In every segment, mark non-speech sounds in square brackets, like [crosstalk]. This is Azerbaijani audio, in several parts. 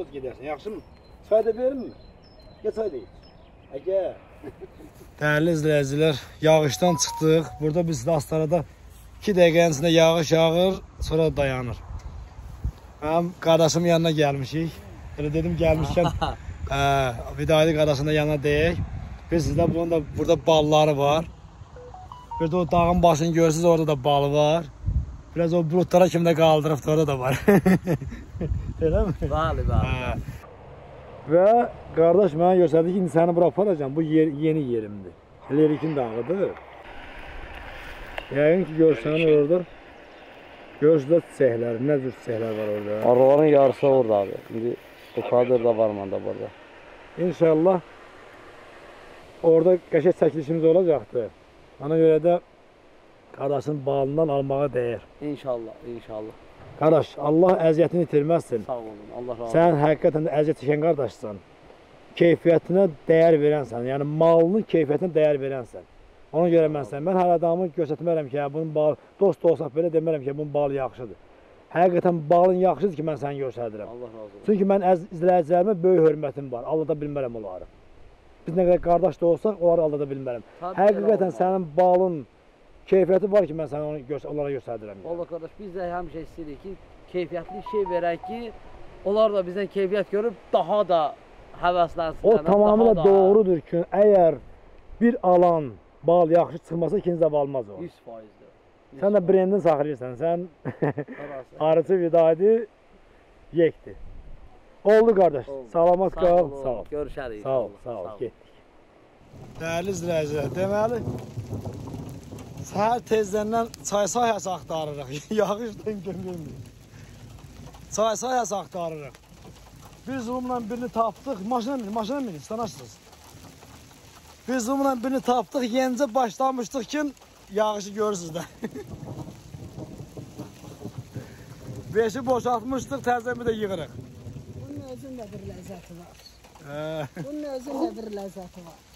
orada gedərsən, yaxşımı? Çay da verirmi? Get çay da iç. Əgər [laughs] Dəyərli izləyicilər, yağışdan çıxdıq. Burada biz də Astarada 2 dəqiqənin içində yağış yağır, sonra dayanır. Mənim qardaşımın yanına gəlmişik. Elə dedim gəlmişkən, [laughs] hə, Vidaylı qardaşın da yanına deyək. Biz sizdə bunun da burada balları var. Bir də o dağın başını görürsüz, orada da bal var. Biraz o buludlara kimi də qaldırıb orada da var. [laughs] Eləmi? Bəli, bəli. Hə. Və qardaş mənə göstərdi ki, indi səni bura aparacam. Bu yer yeni yerimdir. Lerikin dağıdır. Yəqin ki, görsən orada. Görürsüz çiçəklər, nə cür çiçəklər var orada. Arıların yarısı oradadır. İndi bu kadrda var məndə burada. İnşallah orada qəşəng çəkilişimiz olacaqdır. Ona görə də qardaşın balından almağa dəyər. İnşallah, inşallah. Qardaş, Allah əziyyətini itirməsin. Sağ olun. Allah razı olsun. Sən həqiqətən də əziyyət çəkən qardaşsan. Keyfiyyətinə dəyər verənsən. Yəni malının keyfiyyətinə dəyər verənsən. Ona görə mən sən mən hər adamı göstərmərəm ki, hə, bunun balı dost olsaq belə demərəm ki, bunun balı yaxşıdır. Həqiqətən balın yaxşıdır ki, mən səni göstərirəm. Allah razı olsun. Çünki mən izləyicilərimə böyük hörmətim var. Aldada bilmərəm onları. Biz nə qədər qardaş da olsaq, onları aldada bilmərəm. Həqiqətən sənin balın keyfiyyəti var ki, mən sənə onu göstər onlara göstərirəm. yəni. Allah qardaş biz də həmişə istəyirik ki, keyfiyyətli şey verək ki, onlar da bizdən keyfiyyət görüb daha da həvəslənsinlər. O tamamilə da doğrudur ki, əgər bir alan bal yaxşı çıxmasa ikinci dəfə almaz o. 100%. Sən də brendin saxlayırsan. Sən [laughs] arıcı vidaydı yekdi. Oldu qardaş. Oldu. Salamat Sağ qal. Sağ ol. Görüşərik. Sağ ol, sağ ol. Getdik. Dəyərli izləyicilər, deməli səhər tezdən çay sahəsi axtarırıq. [laughs] Yağışdan gömülmür. Çay sahəsi axtarırıq. Biz onunla birini tapdıq. Maşına maşına min, istanarsınız. Biz onunla birini tapdıq. Yenicə başlamışdıq ki, yağışı görürsüz də. [laughs] Beşi boşaltmışdıq, təzə bir də yığırıq. Bunun özünün də bir ləzzəti var. Hə. Bunun özünün də bir ləzzəti var.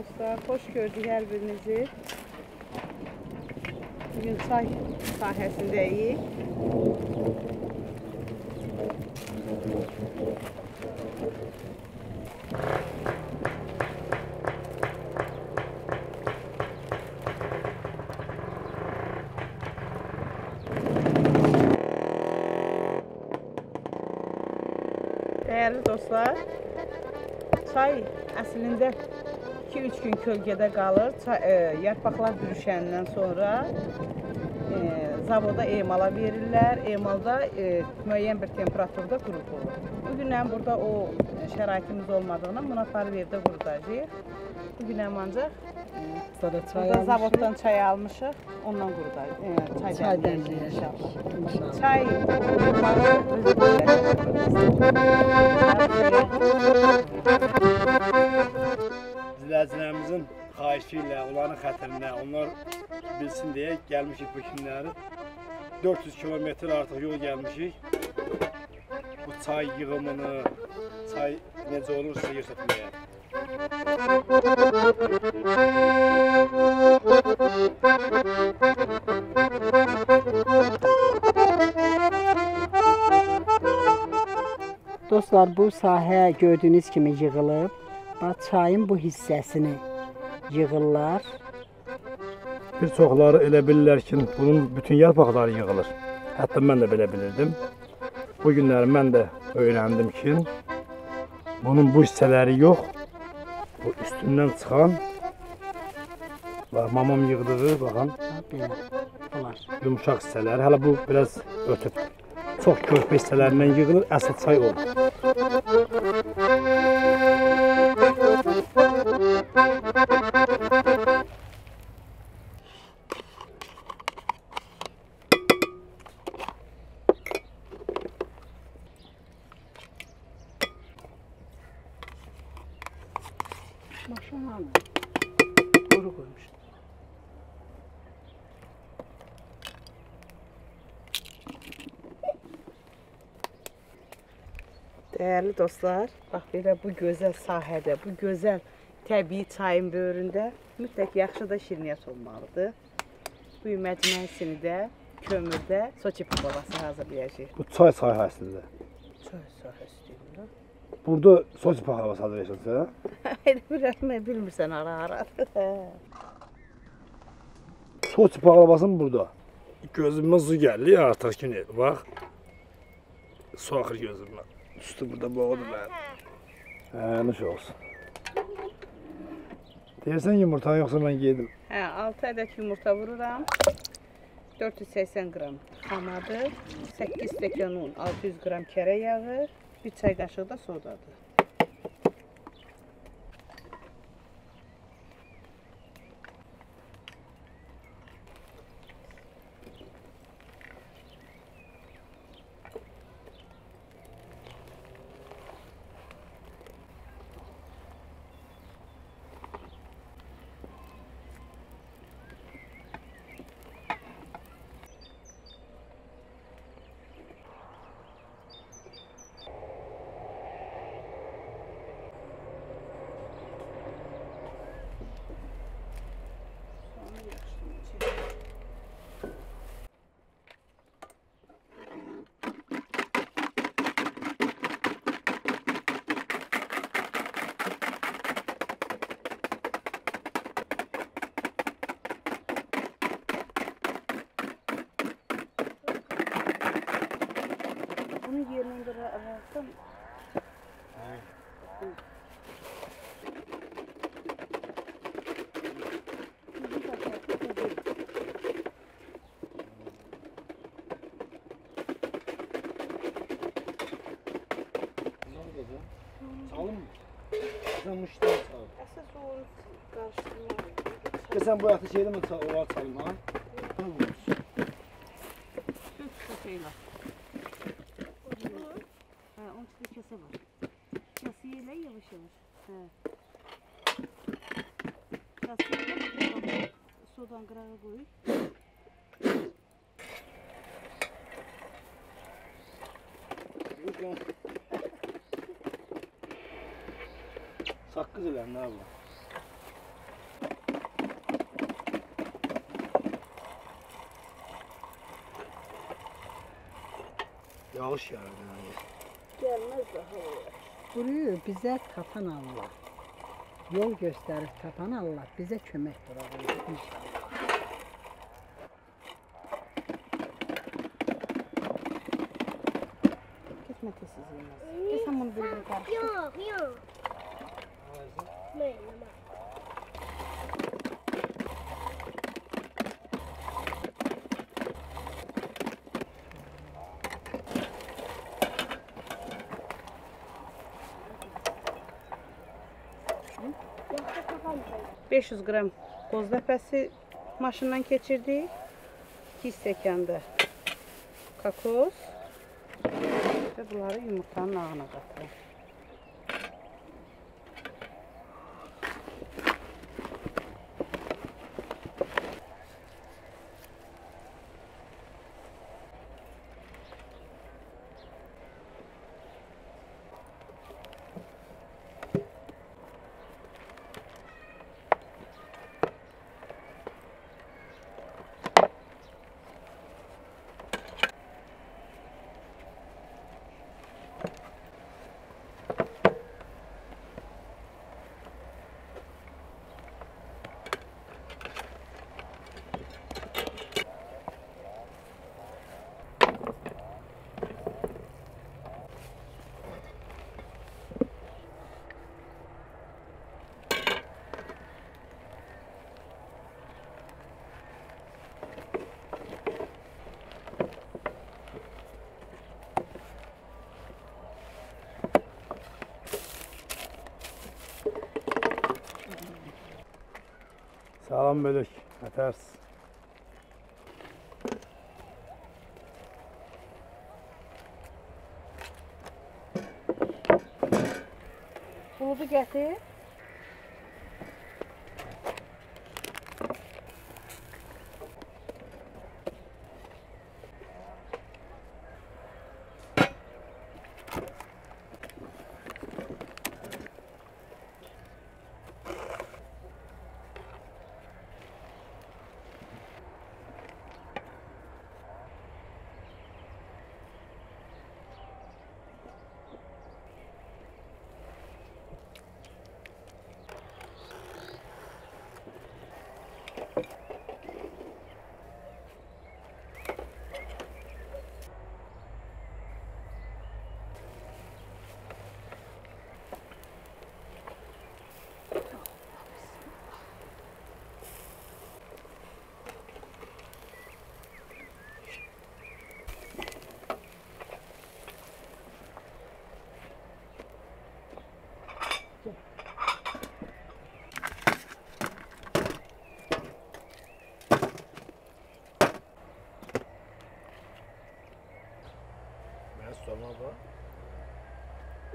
Dostlar, hoş gördük hər birinizi. Bugün çay sahəsindəyik. Değerli dostlar, çay əslində 2-3 gün kölgədə qalır. Çay, e, yarpaqlar bürüşəndən sonra e, zavoda emala verirlər. Emalda e, müəyyən bir temperaturda qurudulur. Bu günəm burada o şəraitimiz olmadığından bunu aparıb evdə qurudacağıq. Bu günəm ancaq e, Sonra çay burada almışıq. zavoddan çay almışıq. Ondan qurudacağıq. E, çay, Çay dəmləyəcəyik dəmləyəcəyik. inşallah. İnşallah. Çay özü Fikri ilə, onların xətrinə, onlar bilsin deyə gəlmişik bu günləri. 400 kilometr artıq yol gəlmişik. Bu çay yığımını, çay necə olur sizə göstərməyə. Dostlar bu sahə gördüyünüz kimi yığılıb. Çayın bu hissəsini yığırlar. Bir çoxları elə bilirlər ki, bunun bütün yarpaqları yığılır. Hətta mən də belə bilirdim. Bu günləri mən də öyrəndim ki, bunun bu hissələri yox, bu üstündən çıxan bax mamam yığdığı, baxın, Bax belə. Bunlar. yumşaq hissələri. Hələ bu biraz ötüb. Çox körpə hissələrindən yığılır, əsl çay olur. Maşına Doğru koymuş. Dəyərli dostlar, bax belə bu gözəl sahədə, bu gözəl təbii çayın böyründə mütləq yaxşı da şirniyyat olmalıdır. Bu məcmuəsini də kömürdə Soçi pavası hazırlayacağıq. Bu çay sahəsində. Çay sahəsi deyim də. Burada sos paxlavası hazırlayırsan. [laughs] Elə bilirəm, bilmirsən ara ara. [laughs] Sos paxlavasın burada. Gözümə su gəldi artıq günü. Bax. Su axır gözümdən. Üstü burada boğdu mən. Hə, nuş olsun. Deyirsən yumurta yoxsa mən yedim. Hə, 6 ədəd yumurta vururam. 480 qram xamadır, 8 stəkan un, 600 qram kərə yağı, 1 çay qaşığı da sodadır. Bunu yerine göre alalım. Salın mı? Kızılmış da sağ ol. Esas o karıştırma. Kızım bu ateş yedim mi? Oval salın ha? Çok şeyler. İlə yavaş yavaş. Hə. Kəsə ilə sodan qırağa qoy. Saqqız elə nə var? Yağış yağır yani. Gəlməz daha oraya. Bunu bizə tapan Allah. Yol göstərib tapan Allah bizə kömək duracaq inşallah. Getmə tez yemez. Desən bunu bir 500 qram qoz ləpəsi maşından keçirdik. 2 stəkan da kakos və bunları yumurtanın ağına qatırıq. Salam bölük. Ətərs. Buludu gətir.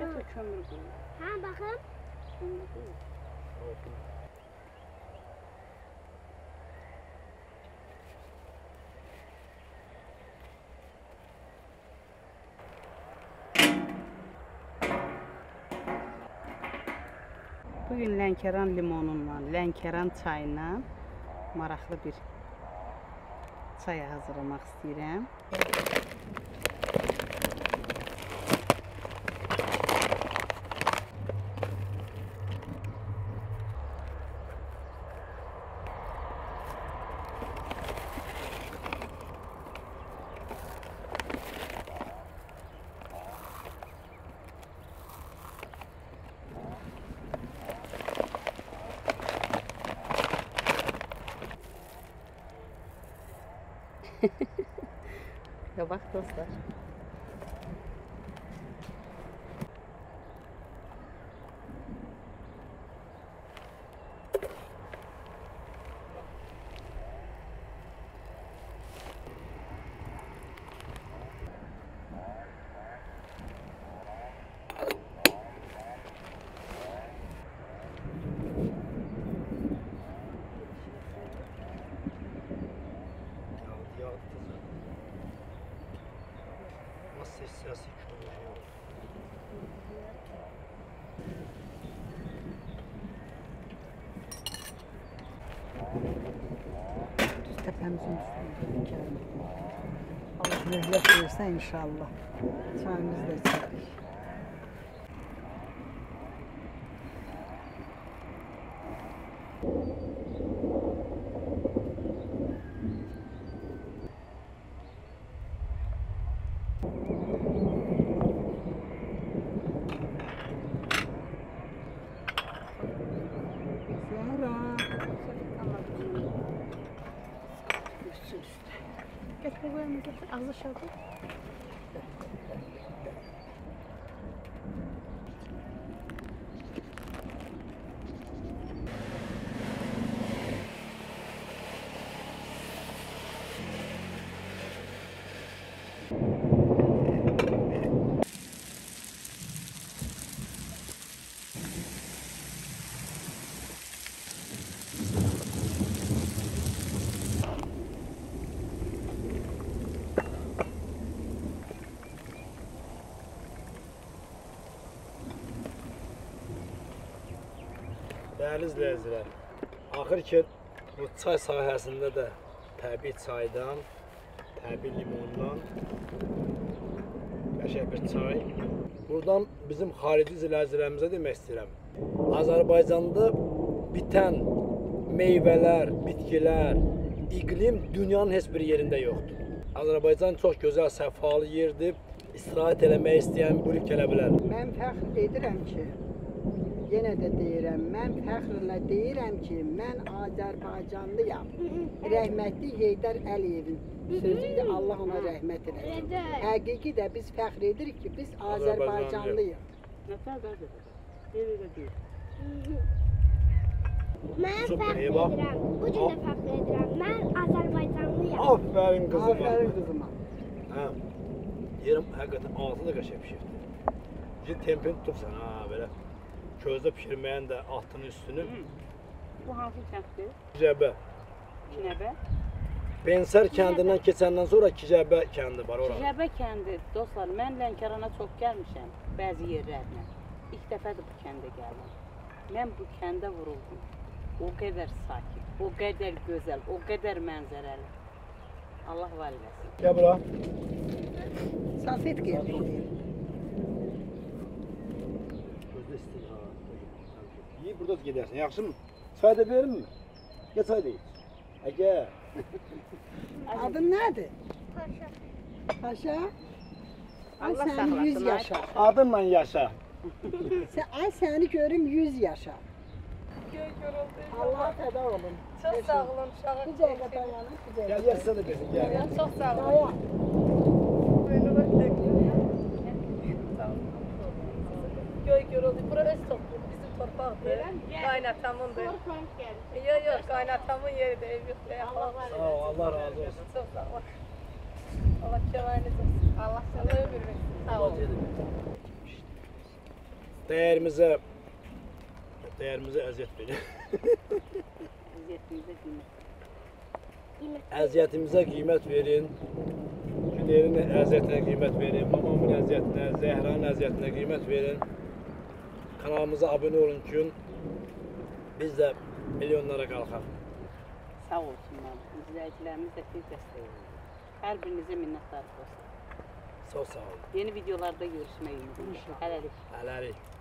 Yox. Kömür qoy. Hə, baxın. Bu gün Lənkəran limonunla, Lənkəran çayıyla maraqlı bir çay hazırlamaq istəyirəm. Ya bax dostlar. Allah mühlet verirse inşallah. Çayımızı da içerik. Thank you. I was a shorty. Dəyərli izləyicilər, axır ki bu çay sahəsində də təbii çaydan, təbii limondan qəşəng bir çay. Buradan bizim xarici izləyicilərimizə demək istəyirəm. Azərbaycanda bitən meyvələr, bitkilər, iqlim dünyanın heç bir yerində yoxdur. Azərbaycan çox gözəl, səfalı yerdir. İstirahət eləmək istəyən buyurub gələ bilər. Mən fəxr edirəm ki, yenə də deyirəm, mən fəxrlə deyirəm ki, mən Azərbaycanlıyam. [laughs] Rəhmətli Heydər Əliyevin sözü ilə Allah ona rəhmət eləsin. Həqiqi də biz fəxr edirik ki, biz Azərbaycanlıyıq. Mən fəxr edirəm. Bu gün də fəxr edirəm. Mən Azərbaycanlıyam. Aferin kızıma. Aferin kızıma. Ha. Yerim hakikaten altı da pişirdi. Bir tempini tutursan ha böyle. Közde pişirmeyen de altını üstünü. Bu hansı kənddir? Cebe. Kinəbə. Benser kendinden keçenden sonra Kicebe kendi var orada. Kinəbə kəndi. Dostlar, mən Lənkərana çox gəlmişəm bəzi yerlərinə. İlk dəfədir bu kəndə gəldim. Mən bu kəndə vuruldum. O qədər sakit, o qədər gözəl, o qədər mənzərəli. Allah var eləsin. Gel bura. Safet geldi. Burada da gidersin. Yaxşı mı? Çay da verir mi? Gel çay da iç. Ege. [laughs] Adın nedir? Paşa. Paşa. Ay Allah sen saklasın, 100 ay. yaşa. Adınla yaşa. [laughs] Sen, ay seni görüm 100 yaşa. Allah feda olun. Çok sağ olun uşağım. Bir dakika dayanın. Dakika. Gel gel sen de besin gel. Çok sağ olun. Dayan. Göy görüldü. Bura öz toplu. Torpaqdır. Qaynatamın da. Yox, yox, qaynatamın yeridir, ev yoxdur. Allah razı olsun. Allah razı olsun. Çox sağ ol. Allah kəvayınız olsun. Allah sənə ömür versin. Sağ olun. Dəyərimizə dəyərimizə əziyyət verir. Əziyyətimizə qiymət. Əziyyətimizə [laughs] qiymət verin. Güneyrin əziyyətinə qiymət verin. Babamın əziyyətinə, Zəhranın əziyyətinə qiymət verin. Kanalımıza abunə olun ki, biz də milyonlara qalxaq. Sağ olsunlar. İzləyicilərimiz də bir dəstək olun. Hər birinizə minnətdarıq olsun. Çox sağ olun. Yeni videolarda görüşmək ümidi. Hələlik. Hələlik.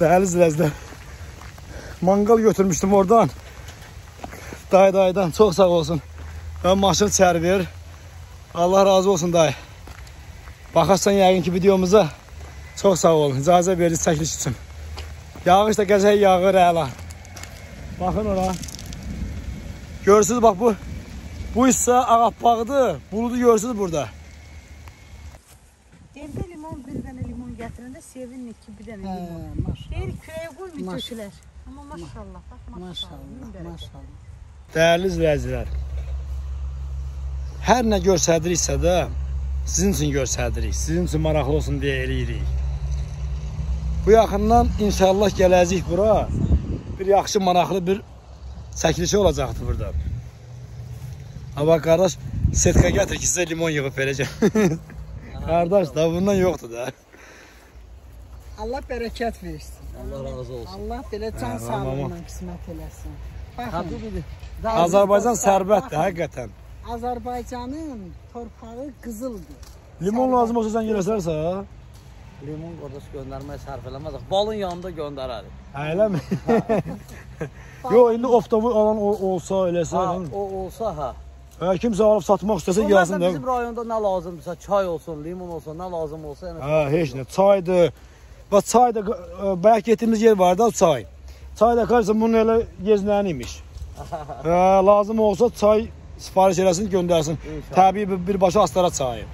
Değerli izleyiciler, mangal götürmüştüm oradan. Dayı dayıdan çok sağ olsun. Ben maşın içeri ver. Allah razı olsun dayı. Bakarsan yəqin ki videomuza çox sağ olun. İcazə verdiniz çəkiliş üçün. Yağış da qəzəy yağır əla. Baxın ora. Görürsünüz bax bu bu hissə ağappaqdır. Buludu görürsünüz burada. Evdə limon bir dənə limon gətirəndə sevinir ki, bir dənə limon. He, maşallah. Deyir kürəyə Maş- tökülər. Amma maşallah, bax maşallah. Maşallah. Maşallah. Dəyərli izləyicilər. Hər nə göstəririksə də sizin üçün göstəririk. Sizin üçün maraqlı olsun deyə eləyirik. Bu yaxından inşallah gələcək bura. Bir yaxşı maraqlı bir çəkilişi olacaqdır burada. Amma qardaş setka gətir ki, sizə limon yığıb verəcəm. [laughs] qardaş da bundan yoxdur da. Allah bərəkət versin. Allah razı olsun. Allah belə can Hə, sağlığına mama. qismət eləsin. Baxın, Tabii Azərbaycan sərvətdir həqiqətən. Azərbaycanın torpağı qızıldır. Limon lazım olsa sən gələrsə, Limon qardaş göndərməyə sərf eləmədik. Balın yanında göndərərik. eləmi? [laughs] Yox, indi oftovu alan olsa, eləsə, Ha, o olsa ha. hə, kimsə alıb satmaq istəsə gəlsin də. bizim rayonda nə lazımdırsa, çay olsun, limon olsun, nə lazım olsa, Hə, heç nə, çaydır. Bax çay da ə, bayaq getdiyimiz yer var da çay. Çay da qarşı bunun elə gezlən imiş. Hə, [laughs] lazım olsa çay sifariş eləsin, göndərsin. İnşallah. Təbii bir- birbaşa Astara çayı.